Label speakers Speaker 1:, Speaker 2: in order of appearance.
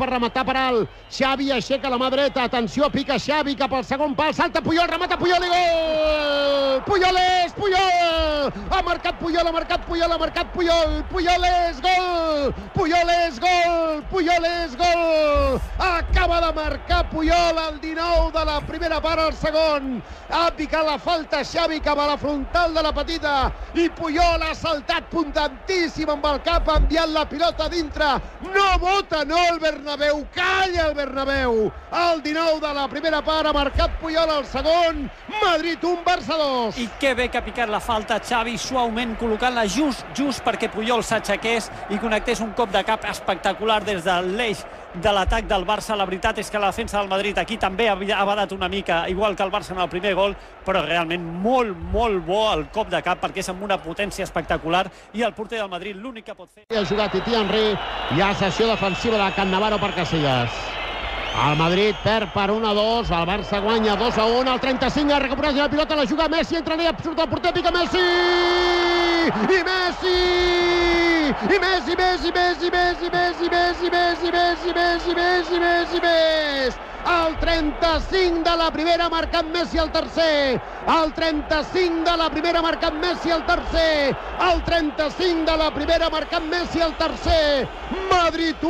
Speaker 1: per rematar per alt. Xavi aixeca la mà dreta, atenció, pica Xavi cap al segon pal, salta Puyol, remata Puyol i gol! Puyol és, Puyol! Ha marcat Puyol, ha marcat Puyol, ha marcat Puyol! Puyol és gol! Puyol és gol! Puyol és gol! Acaba de marcar Puyol al 19 de la primera part al segon. Ha picat la falta Xavi cap a la frontal de la petita i Puyol ha saltat puntantíssim amb el cap, ha enviat la pilota dintre. No vota, no el Bernabéu, calla el Bernabéu. Al 19 de la primera part ha marcat Puyol al segon. Madrid 1, Barça 2.
Speaker 2: I que bé que ha picat la falta Xavi suaument col·locant-la just, just perquè Puyol s'aixequés i connectés un cop de cap espectacular des de l'eix de l'atac del Barça. La veritat és que la defensa del Madrid aquí també ha, badat una mica, igual que el Barça en el primer gol, però realment molt, molt bo el cop de cap perquè és amb una potència espectacular i el porter del Madrid l'únic que pot fer...
Speaker 1: Ha jugat Titi Henry, hi ha sessió defensiva de Can Navarro per Casillas. El Madrid perd per 1 a 2, el Barça guanya 2 a 1, el 35 ha recuperat la pilota, la juga Messi, entra allà, surt el porter, pica Messi! I Messi! I Messi, Messi, Messi, Messi, Messi, Messi, Messi, Messi, Messi, Messi, Messi, Messi! El 35 de la primera marcat Messi el tercer. El 35 de la primera marcat Messi el tercer. El 35 de la primera marcat Messi el tercer. Madrid